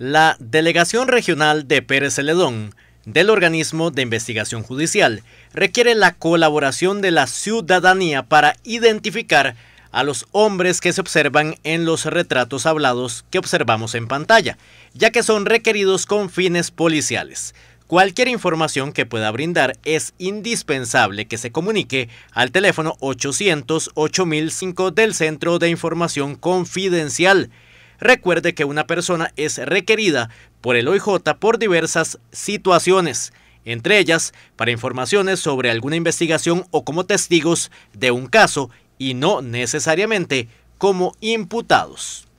La Delegación Regional de Pérez Celedón del organismo de investigación judicial requiere la colaboración de la ciudadanía para identificar a los hombres que se observan en los retratos hablados que observamos en pantalla, ya que son requeridos con fines policiales. Cualquier información que pueda brindar es indispensable que se comunique al teléfono 800 8005 del Centro de Información Confidencial Recuerde que una persona es requerida por el OIJ por diversas situaciones, entre ellas para informaciones sobre alguna investigación o como testigos de un caso y no necesariamente como imputados.